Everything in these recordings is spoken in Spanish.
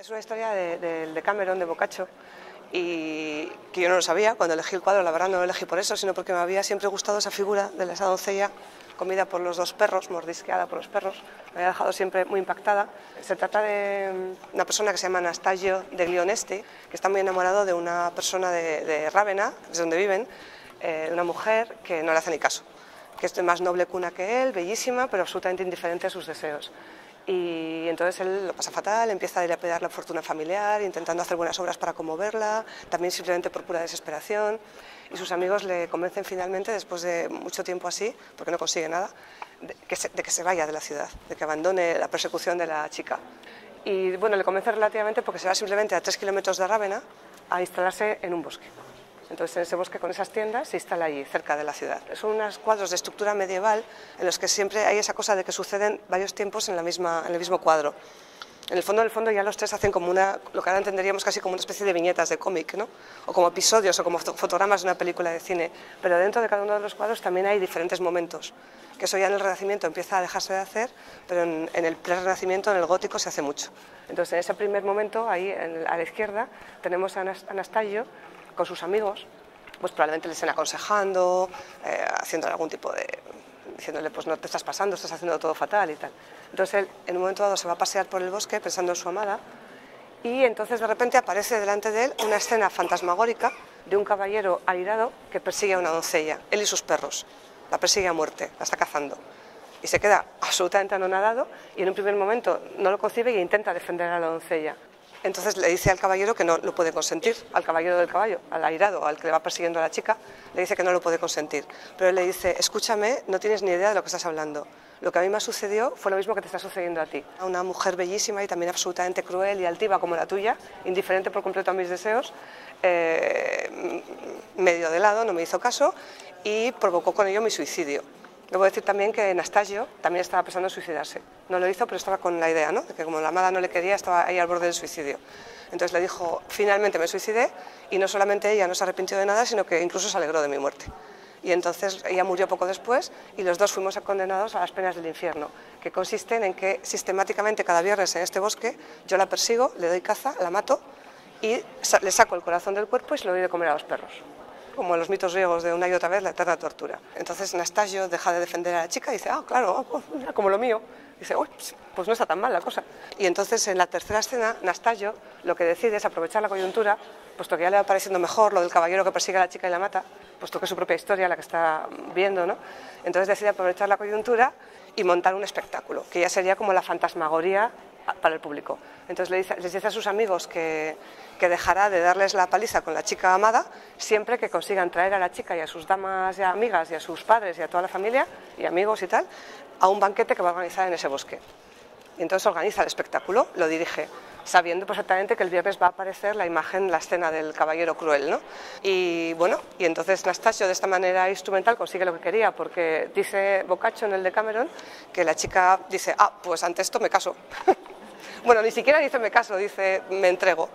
Es una historia de, de, de Cameron, de Boccaccio, y que yo no lo sabía. Cuando elegí el cuadro, la verdad no lo elegí por eso, sino porque me había siempre gustado esa figura de esa doncella comida por los dos perros, mordisqueada por los perros, me había dejado siempre muy impactada. Se trata de una persona que se llama Anastasio de Glionesti, que está muy enamorado de una persona de, de Rávena, que donde viven, eh, una mujer que no le hace ni caso, que es de más noble cuna que él, bellísima, pero absolutamente indiferente a sus deseos y entonces él lo pasa fatal, empieza a dilapidar la fortuna familiar, intentando hacer buenas obras para conmoverla, también simplemente por pura desesperación, y sus amigos le convencen finalmente, después de mucho tiempo así, porque no consigue nada, de que se, de que se vaya de la ciudad, de que abandone la persecución de la chica. Y bueno, le convence relativamente porque se va simplemente a tres kilómetros de Rávena a instalarse en un bosque. Entonces, en ese bosque con esas tiendas se instala allí, cerca de la ciudad. Son unos cuadros de estructura medieval en los que siempre hay esa cosa de que suceden varios tiempos en, la misma, en el mismo cuadro. En el fondo, en el fondo ya los tres hacen como una, lo que ahora entenderíamos casi como una especie de viñetas de cómic, ¿no? O como episodios o como fotogramas de una película de cine. Pero dentro de cada uno de los cuadros también hay diferentes momentos. Que eso ya en el Renacimiento empieza a dejarse de hacer, pero en, en el pre-Renacimiento, en el gótico, se hace mucho. Entonces, en ese primer momento, ahí en, a la izquierda, tenemos a Anastasio con sus amigos, pues probablemente les estén aconsejando, eh, haciendo algún tipo de diciéndole, pues no te estás pasando, estás haciendo todo fatal y tal. Entonces él, en un momento dado, se va a pasear por el bosque pensando en su amada y entonces de repente aparece delante de él una escena fantasmagórica de un caballero airado que persigue a una doncella, él y sus perros. La persigue a muerte, la está cazando. Y se queda absolutamente anonadado y en un primer momento no lo concibe e intenta defender a la doncella. Entonces le dice al caballero que no lo puede consentir, al caballero del caballo, al airado, al que le va persiguiendo a la chica, le dice que no lo puede consentir. Pero él le dice, escúchame, no tienes ni idea de lo que estás hablando. Lo que a mí me sucedió fue lo mismo que te está sucediendo a ti. Una mujer bellísima y también absolutamente cruel y altiva como la tuya, indiferente por completo a mis deseos, eh, medio de lado, no me hizo caso y provocó con ello mi suicidio. Debo decir también que Anastasio también estaba pensando en suicidarse. No lo hizo, pero estaba con la idea, ¿no? De que como la amada no le quería, estaba ahí al borde del suicidio. Entonces le dijo, finalmente me suicidé, y no solamente ella no se arrepintió de nada, sino que incluso se alegró de mi muerte. Y entonces ella murió poco después y los dos fuimos condenados a las penas del infierno, que consisten en que sistemáticamente cada viernes en este bosque yo la persigo, le doy caza, la mato y le saco el corazón del cuerpo y se lo doy de comer a los perros como en los mitos griegos de una y otra vez la eterna tortura. Entonces Anastasio deja de defender a la chica y dice, ah, claro, como lo mío. dice, uy, pues no está tan mal la cosa. Y entonces en la tercera escena, Anastasio lo que decide es aprovechar la coyuntura, puesto que ya le va pareciendo mejor lo del caballero que persigue a la chica y la mata, puesto que es su propia historia la que está viendo, ¿no? Entonces decide aprovechar la coyuntura y montar un espectáculo, que ya sería como la fantasmagoría para el público. Entonces les dice a sus amigos que, que, dejará de darles la paliza con la chica amada siempre que consigan traer a la chica y a sus damas y amigas y a sus padres y a toda la familia y amigos y tal a un banquete que va a organizar en ese bosque. Y entonces organiza el espectáculo, lo dirige, sabiendo perfectamente que el viernes va a aparecer la imagen, la escena del caballero cruel, ¿no? Y bueno, y entonces Nastasio de esta manera instrumental consigue lo que quería, porque dice Boccaccio en el de Cameron que la chica dice, ah, pues ante esto me caso. Bueno, ni siquiera dice me caso, dice me entrego.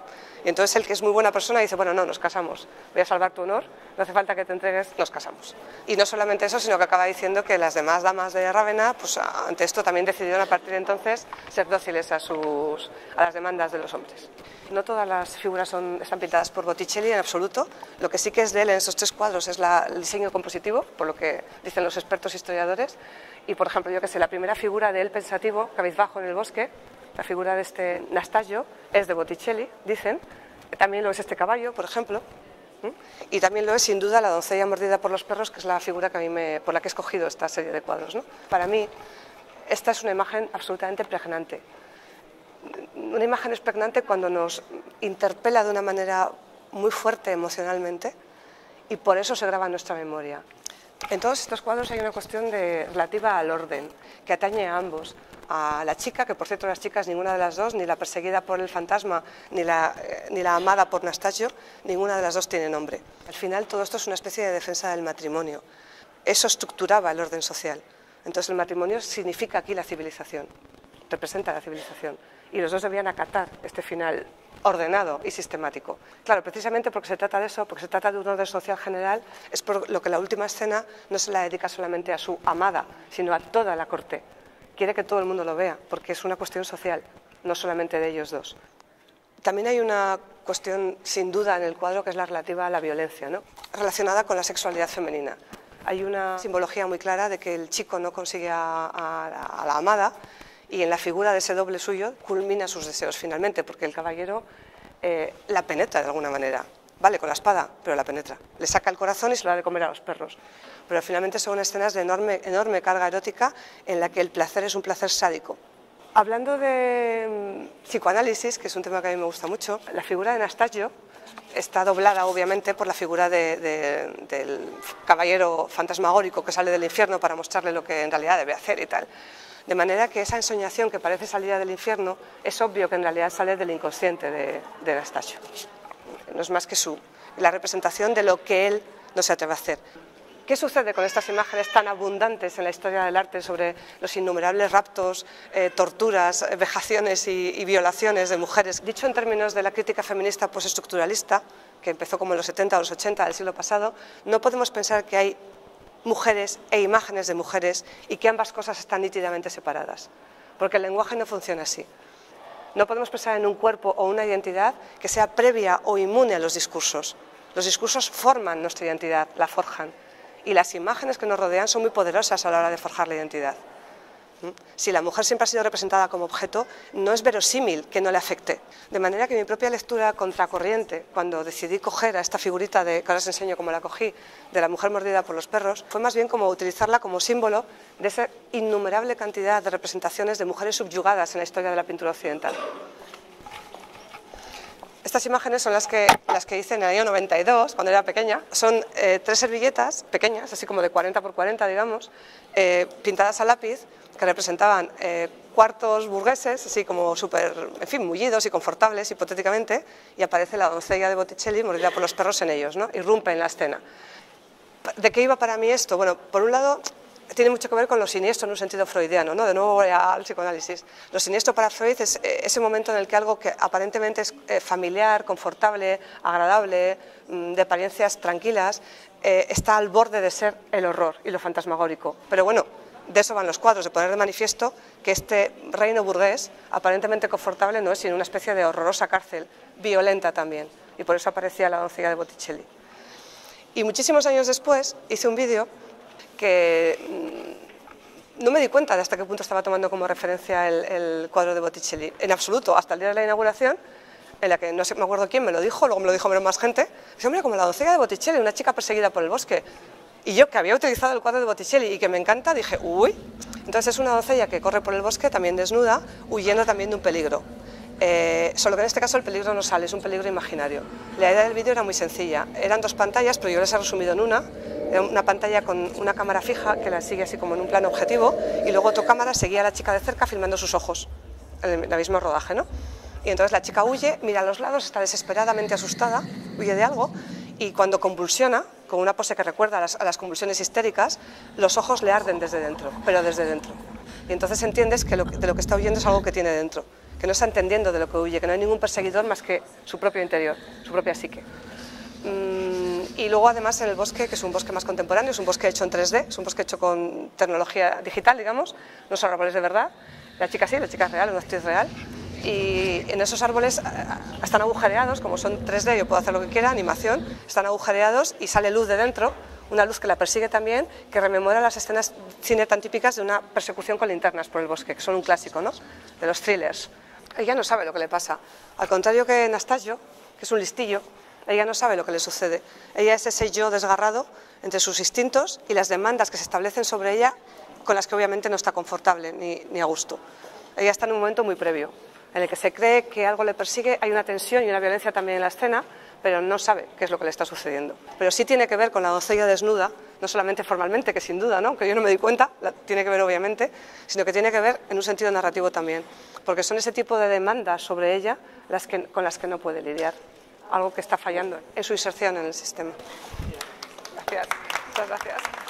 Y entonces el que es muy buena persona dice, bueno, no, nos casamos, voy a salvar tu honor, no hace falta que te entregues, nos casamos. Y no solamente eso, sino que acaba diciendo que las demás damas de Rávena, pues ante esto también decidieron a partir de entonces ser dóciles a, sus, a las demandas de los hombres. No todas las figuras son, están pintadas por Botticelli en absoluto. Lo que sí que es de él en esos tres cuadros es el diseño compositivo, por lo que dicen los expertos historiadores. Y, por ejemplo, yo que sé, la primera figura de él pensativo, cabizbajo en el bosque, la figura de este Nastasio es de Botticelli, dicen. También lo es este caballo, por ejemplo. Y también lo es, sin duda, la doncella mordida por los perros, que es la figura que por la que he escogido esta serie de cuadros. Para mí, esta es una imagen absolutamente pregnante. Una imagen es pregnante cuando nos interpela de una manera muy fuerte emocionalmente y por eso se graba en nuestra memoria. En todos estos cuadros hay una cuestión relativa al orden, que atañe a ambos a la chica, que por cierto las chicas, ninguna de las dos, ni la perseguida por el fantasma, ni la, eh, ni la amada por Nastasio, ninguna de las dos tiene nombre. Al final todo esto es una especie de defensa del matrimonio. Eso estructuraba el orden social. Entonces el matrimonio significa aquí la civilización, representa la civilización. Y los dos debían acatar este final ordenado y sistemático. Claro, precisamente porque se trata de eso, porque se trata de un orden social general, es por lo que la última escena no se la dedica solamente a su amada, sino a toda la corte quiere que todo el mundo lo vea, porque es una cuestión social, no solamente de ellos dos. También hay una cuestión sin duda en el cuadro que es la relativa a la violencia, ¿no? relacionada con la sexualidad femenina. Hay una simbología muy clara de que el chico no consigue a, la amada y en la figura de ese doble suyo culmina sus deseos finalmente, porque el caballero eh, la penetra de alguna manera. Vale, con la espada, pero la penetra. Le saca el corazón y se lo da de comer a los perros. Pero finalmente son escenas de enorme, enorme carga erótica en la que el placer es un placer sádico. Hablando de mm, psicoanálisis, que es un tema que a mí me gusta mucho, la figura de Anastasio está doblada obviamente por la figura del caballero fantasmagórico que sale del infierno para mostrarle lo que en realidad debe hacer y tal. De manera que esa ensoñación que parece salir del infierno es obvio que en realidad sale del inconsciente de, de Anastasio. No es más que su, la representación de lo que él no se atreve a hacer. ¿Qué sucede con estas imágenes tan abundantes en la historia del arte sobre los innumerables raptos, eh, torturas, eh, vejaciones y, violaciones de mujeres? Dicho en términos de la crítica feminista postestructuralista, que empezó como en los 70 o los 80 del siglo pasado, no podemos pensar que hay mujeres e imágenes de mujeres y que ambas cosas están nítidamente separadas, porque el lenguaje no funciona así. No podemos pensar en un cuerpo o una identidad que sea previa o inmune a los discursos. Los discursos forman nuestra identidad, la forjan y las imágenes que nos rodean son muy poderosas a la hora de forjar la identidad. Si la mujer siempre ha sido representada como objeto, no es verosímil que no le afecte. De manera que mi propia lectura contracorriente, cuando decidí coger a esta figurita de, que ahora os enseño cómo la cogí, de la mujer mordida por los perros, fue más bien como utilizarla como símbolo de esa innumerable cantidad de representaciones de mujeres subyugadas en la historia de la pintura occidental. Estas imágenes son las que, las que hice en el año 92, cuando era pequeña. Son eh, tres servilletas pequeñas, así como de 40 por 40, digamos, eh, pintadas a lápiz, que representaban eh, cuartos burgueses, así como súper, en fin, mullidos y confortables, hipotéticamente, y aparece la doncella de Botticelli mordida por los perros en ellos, ¿no? irrumpe en la escena. ¿De qué iba para mí esto? Bueno, por un lado, tiene mucho que ver con lo siniestro en un sentido freudiano, ¿no? de nuevo voy al psicoanálisis. Lo siniestro para Freud es eh, ese momento en el que algo que aparentemente es eh, familiar, confortable, agradable, mm, de apariencias tranquilas, está al borde de ser el horror y lo fantasmagórico. Pero bueno, de eso van los cuadros, de poner de manifiesto que este reino burgués, aparentemente confortable, no es sino una especie de horrorosa cárcel, violenta también. Y por eso aparecía la doncella de Botticelli. Y muchísimos años después hice un vídeo que mm, no me di cuenta de hasta qué punto estaba tomando como referencia el, cuadro de Botticelli, en absoluto, hasta el día de la inauguración, en la que no me acuerdo quién me lo dijo, luego me lo dijo más gente, dice, hombre, como la doncella de Botticelli, una chica perseguida por el bosque. Y yo, que había utilizado el cuadro de Botticelli y que me encanta, dije, uy, entonces es una doncella que corre por el bosque, también desnuda, huyendo también de un peligro. Eh, solo que en este caso el peligro no sale, es un peligro imaginario. La idea del vídeo era muy sencilla, eran dos pantallas, pero yo les he resumido en una, una pantalla con una cámara fija que la sigue así como en un plano objetivo y luego otra cámara seguía a la chica de cerca filmando sus ojos, en el mismo rodaje, ¿no? Y entonces la chica huye, mira a los lados, está desesperadamente asustada, huye de algo y cuando convulsiona, con una pose que recuerda a las, convulsiones histéricas, los ojos le arden desde dentro, pero desde dentro. Y entonces entiendes que de lo que está huyendo es algo que tiene dentro, que no está entendiendo de lo que huye, que no hay ningún perseguidor más que su propio interior, su propia psique. Mm, y luego además en el bosque, que es un bosque más contemporáneo, es un bosque hecho en 3D, es un bosque hecho con tecnología digital, digamos, no son árboles de verdad. La chica sí, la chica es real, una actriz real. Y en esos árboles eh, están agujereados, como son 3D, yo puedo hacer lo que quiera, animación, están agujereados y sale luz de dentro, una luz que la persigue también, que rememora las escenas cine tan típicas de una persecución con linternas por el bosque, que son un clásico, ¿no? De los thrillers. Ella no sabe lo que le pasa. Al contrario que Nastasio, que es un listillo, ella no sabe lo que le sucede. Ella es ese yo desgarrado entre sus instintos y las demandas que se establecen sobre ella con las que obviamente no está confortable ni, a gusto. Ella está en un momento muy previo, en el que se cree que algo le persigue, hay una tensión y una violencia también en la escena, pero no sabe qué es lo que le está sucediendo. Pero sí tiene que ver con la doncella desnuda, no solamente formalmente, que sin duda, ¿no? que yo no me di cuenta, tiene que ver obviamente, sino que tiene que ver en un sentido narrativo también, porque son ese tipo de demandas sobre ella las que, con las que no puede lidiar algo que está fallando en su inserción en el sistema. Gracias. Muchas gracias.